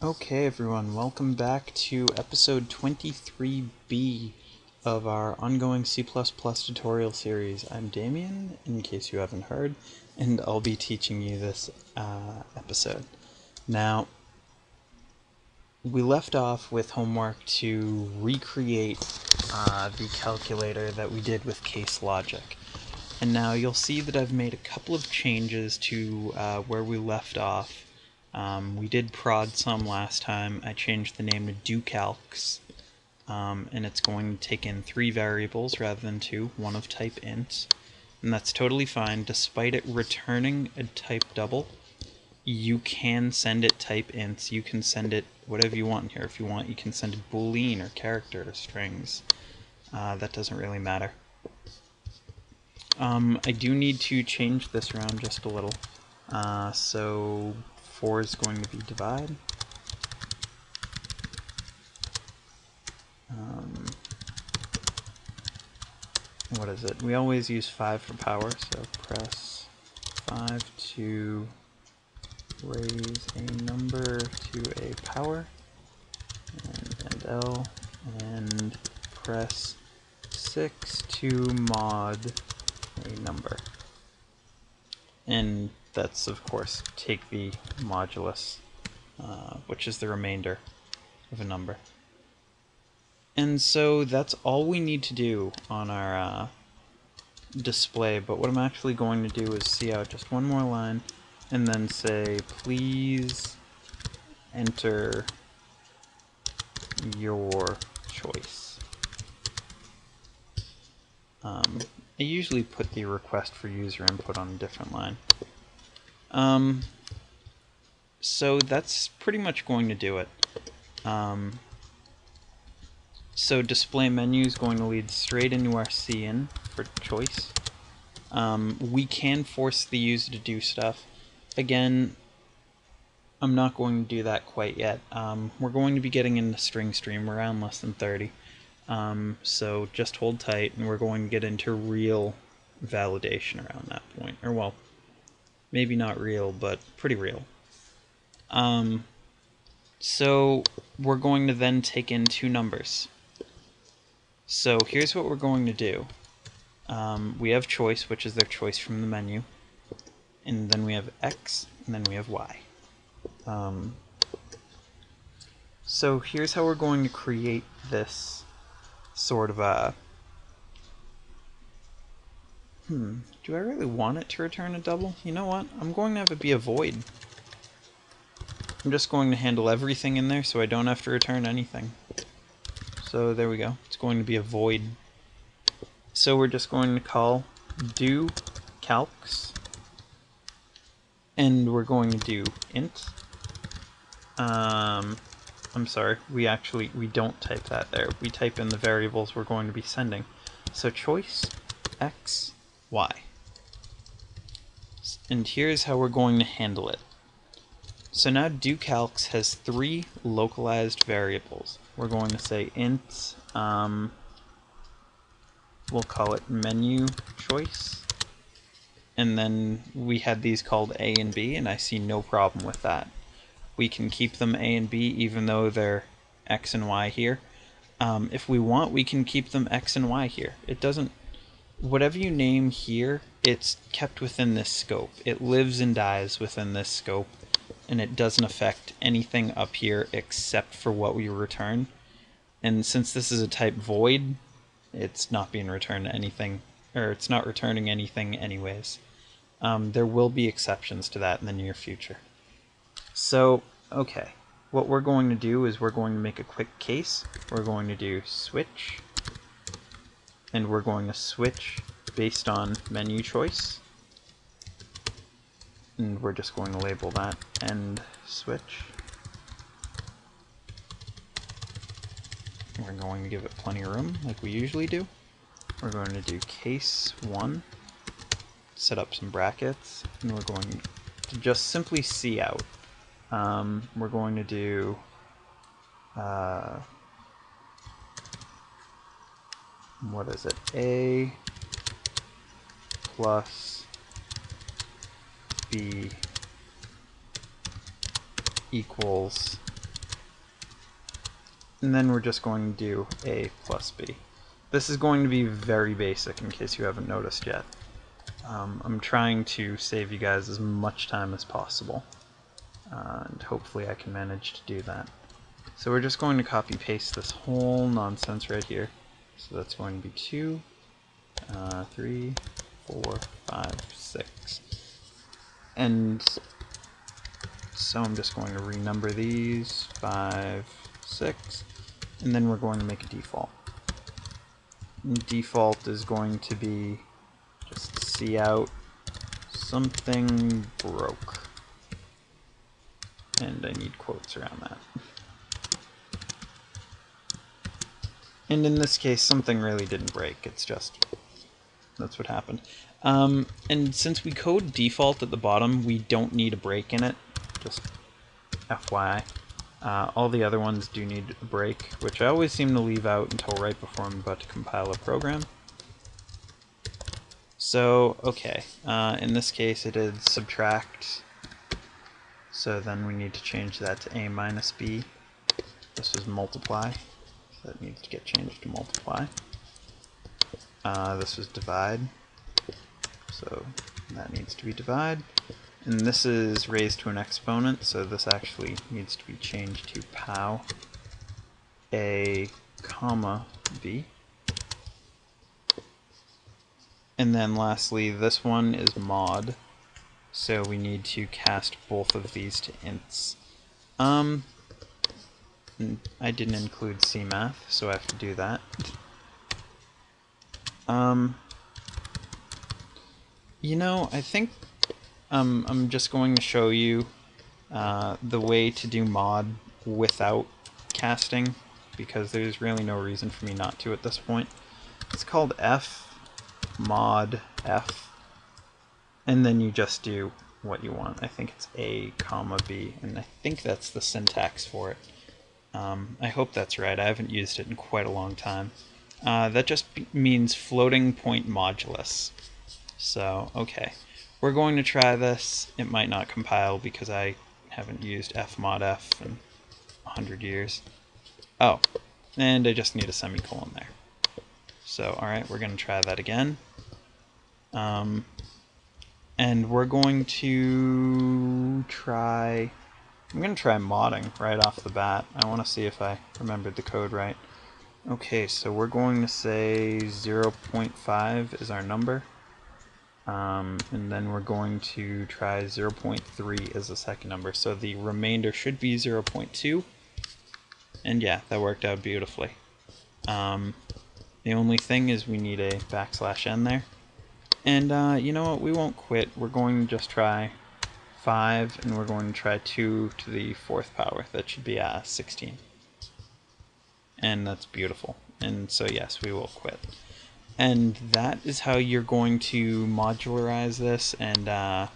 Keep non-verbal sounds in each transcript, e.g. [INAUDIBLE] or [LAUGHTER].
Okay, everyone, welcome back to episode 23b of our ongoing C tutorial series. I'm Damien, in case you haven't heard, and I'll be teaching you this uh, episode. Now, we left off with homework to recreate uh, the calculator that we did with case logic. And now you'll see that I've made a couple of changes to uh, where we left off um, we did prod some last time. I changed the name to docalcs, um, and it's going to take in three variables rather than two, one of type int, and that's totally fine. Despite it returning a type double, you can send it type ints. You can send it whatever you want here. If you want, you can send it boolean or character or strings. Uh, that doesn't really matter. Um, I do need to change this around just a little. Uh, so 4 is going to be divide. Um, what is it? We always use 5 for power, so press 5 to raise a number to a power, and, and L, and press 6 to mod a number. And that's of course take the modulus, uh, which is the remainder of a number. And so that's all we need to do on our uh, display, but what I'm actually going to do is cout just one more line and then say, please enter your choice. Um, I usually put the request for user input on a different line. Um, so that's pretty much going to do it. Um, so display menu is going to lead straight into our cin for choice. Um, we can force the user to do stuff. Again, I'm not going to do that quite yet. Um, we're going to be getting into string stream around less than 30. Um, so just hold tight and we're going to get into real validation around that point. Or well, maybe not real, but pretty real. Um, so we're going to then take in two numbers. So here's what we're going to do. Um, we have choice, which is their choice from the menu. And then we have X, and then we have Y. Um, so here's how we're going to create this sort of a Hmm, do I really want it to return a double? You know what? I'm going to have it be a void. I'm just going to handle everything in there so I don't have to return anything. So there we go. It's going to be a void. So we're just going to call do calcs and we're going to do int. Um, I'm sorry, we actually, we don't type that there. We type in the variables we're going to be sending. So choice x y. And here's how we're going to handle it. So now docalcs has three localized variables. We're going to say int, um, we'll call it menu choice. And then we had these called A and B, and I see no problem with that. We can keep them A and B even though they're X and Y here. Um, if we want, we can keep them X and Y here. It doesn't whatever you name here, it's kept within this scope. It lives and dies within this scope, and it doesn't affect anything up here except for what we return. And since this is a type void, it's not being returned anything, or it's not returning anything anyways. Um, there will be exceptions to that in the near future. So, okay, what we're going to do is we're going to make a quick case. We're going to do switch and we're going to switch based on menu choice. And we're just going to label that end switch. We're going to give it plenty of room, like we usually do. We're going to do case 1, set up some brackets, and we're going to just simply cout. Um, we're going to do uh, what is it? A plus B equals and then we're just going to do A plus B. This is going to be very basic in case you haven't noticed yet. Um, I'm trying to save you guys as much time as possible, uh, and hopefully I can manage to do that. So we're just going to copy paste this whole nonsense right here. So that's going to be 2, uh, 3, 4, 5, 6. And so I'm just going to renumber these, 5, 6, and then we're going to make a default. And default is going to be just cout something broke. And I need quotes around that. And in this case, something really didn't break. It's just, that's what happened. Um, and since we code default at the bottom, we don't need a break in it. Just FYI. Uh, all the other ones do need a break, which I always seem to leave out until right before I'm about to compile a program. So, okay, uh, in this case it is subtract, so then we need to change that to a minus b. This is multiply, so that needs to get changed to multiply. Uh, this was divide, so that needs to be divide. And this is raised to an exponent, so this actually needs to be changed to pow a comma b. And then lastly, this one is mod, so we need to cast both of these to ints. Um, I didn't include CMath, so I have to do that. Um, you know, I think um, I'm just going to show you uh, the way to do mod without casting, because there's really no reason for me not to at this point. It's called F mod F, and then you just do what you want. I think it's A comma B, and I think that's the syntax for it. Um, I hope that's right. I haven't used it in quite a long time. Uh, that just means floating point modulus. So, okay. We're going to try this. It might not compile because I haven't used fmodf in 100 years. Oh, and I just need a semicolon there. So, alright, we're going to try that again. Um, and we're going to try... I'm going to try modding right off the bat. I want to see if I remembered the code right. Okay, so we're going to say 0.5 is our number. Um, and then we're going to try 0.3 as the second number. So the remainder should be 0.2. And yeah, that worked out beautifully. Um, the only thing is we need a backslash n there. And uh, you know what, we won't quit. We're going to just try 5, and we're going to try 2 to the 4th power. That should be uh, 16. And that's beautiful. And so yes, we will quit. And that is how you're going to modularize this, and uh,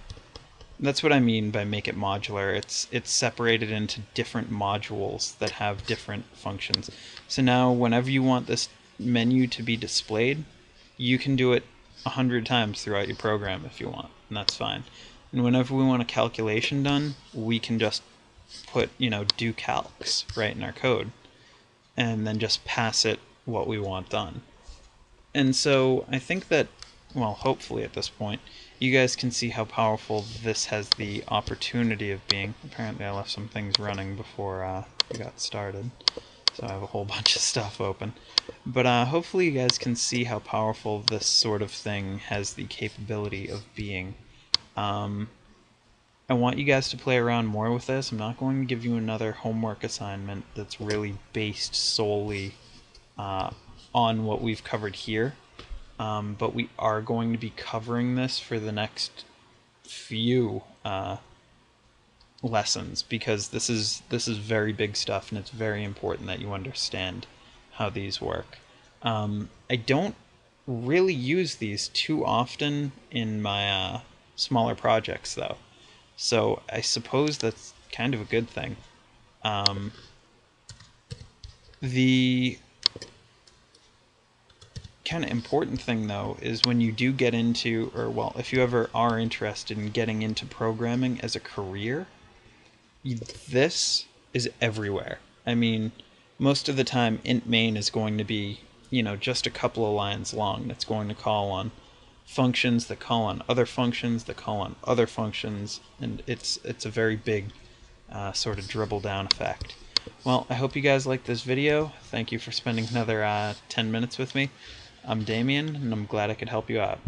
that's what I mean by make it modular. It's it's separated into different modules that have different functions. So now whenever you want this menu to be displayed, you can do it a hundred times throughout your program if you want, and that's fine. And whenever we want a calculation done, we can just put, you know, do calcs right in our code, and then just pass it what we want done. And so I think that, well, hopefully at this point, you guys can see how powerful this has the opportunity of being. Apparently I left some things running before uh, we got started, so I have a whole [LAUGHS] bunch of stuff open. But uh, hopefully you guys can see how powerful this sort of thing has the capability of being. Um, I want you guys to play around more with this. I'm not going to give you another homework assignment that's really based solely uh, on what we've covered here. Um, but we are going to be covering this for the next few uh, lessons because this is this is very big stuff and it's very important that you understand how these work. Um, I don't really use these too often in my uh, smaller projects though, so I suppose that's kind of a good thing. Um, the kind of important thing though is when you do get into or well if you ever are interested in getting into programming as a career this is everywhere i mean most of the time int main is going to be, you know, just a couple of lines long that's going to call on functions that call on other functions that call on other functions, and it's it's a very big uh, sort of dribble down effect. Well, I hope you guys liked this video. Thank you for spending another uh, 10 minutes with me. I'm Damien, and I'm glad I could help you out.